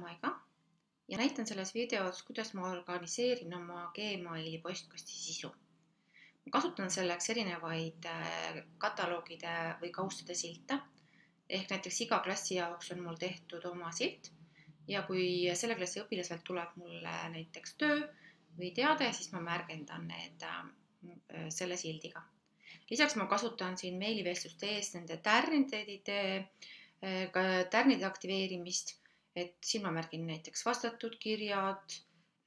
Maiga ja näitan selles videos, kuidas ma organiseerin oma Gmaili postkasti sisu. ma kasutan selleks erinevaid äh, kataloogide või kaustade silte ehk näiteks iga klassi jaoks on mul tehtud oma silt ja kui selle klassi õpilaselt tuleb mulle näiteks töö või teade, siis ma märgendan need äh, selle sildiga. lisaks ma kasutan siin meilivestluste ees nende tärnide, äh, tärnide aktiveerimist et siin ma märgin näiteks vastatud kirjad,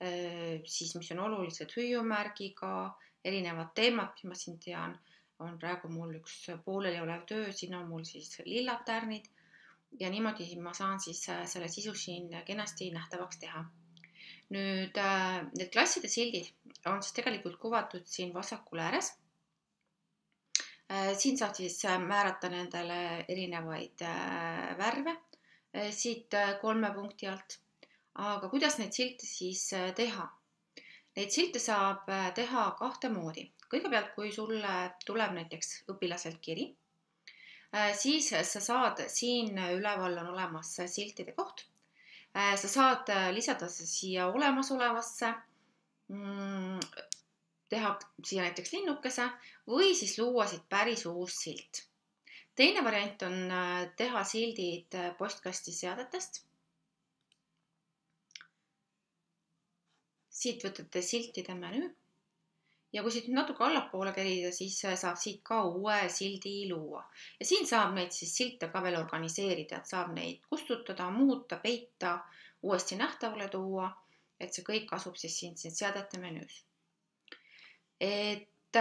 äh, siis mis on olulised hüüumärgiga, erinevad teemad, mis ma siin tean, on praegu mul üks pooleliolev töö, siin on mul siis lillad tärnid ja niimoodi ma saan siis äh, selle sisu siin kenasti nähtavaks teha. nüüd äh, need klasside sildid on siis tegelikult kuvatud siin vasakul ääres. siin saab siis määrata nendele erinevaid värve siit eh, kolme punkti alt. aga kuidas neid silte siis eh, teha? Neid silte saab teha kahte moodi. kõigepealt, kui sulle tuleb näiteks õpilaselt kiri, siis sa saad, siin üleval on olemas siltide koht. sa saad lisada siia olemasolevasse, mm, teha siia näiteks linnukese või siis luua siit päris uus silt teine variant on äh, teha sildid äh, postkasti seadetest. siit võtate siltide menüü ja kui siit natuke allapoole kerida, siis äh, saab siit ka uue sildi luua ja siin saab neid siis silte ka veel organiseerida, et saab neid kustutada, muuta, peita, uuesti nähtavale tuua. et see kõik asub siis siin, siin seadete menüüs. et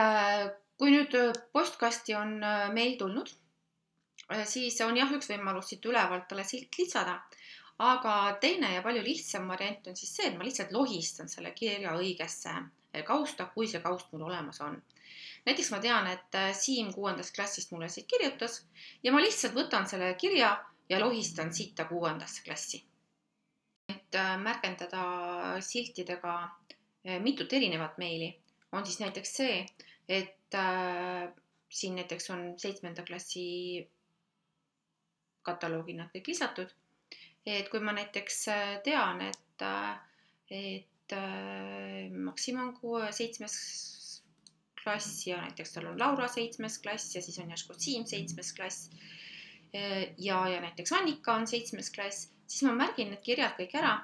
kui nüüd postkasti on meil tulnud siis on jah, üks võimalus siit ülevalt talle silt lisada. aga teine ja palju lihtsam variant on siis see, et ma lihtsalt lohistan selle kirja õigesse äh, kausta, kui see kaust mul olemas on. näiteks ma tean, et äh, Siim kuuendast klassist mulle siit kirjutas ja ma lihtsalt võtan selle kirja ja lohistan siit ta kuuendasse klassi. et märgendada siltidega mitut erinevat meili, on siis näiteks see, et äh, siin näiteks on seitsmenda klassi kataloogi nad kõik lisatud. et kui ma näiteks äh, tean, et, äh, et äh, Maksim on seitsmes klass ja näiteks tal on Laura seitsmes klass ja siis on järsku Siim seitsmes klass. ja, ja näiteks Annika on seitsmes klass, siis ma märgin need kirjad kõik ära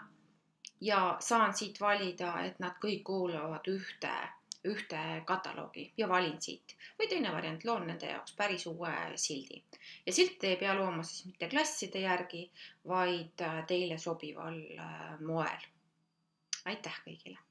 ja saan siit valida, et nad kõik kuuluvad ühte ühte kataloogi ja valin siit. või teine variant, loon nende jaoks päris uue sildi. ja silte ei pea looma siis mitte klasside järgi, vaid äh, teile sobival äh, moel. aitäh kõigile!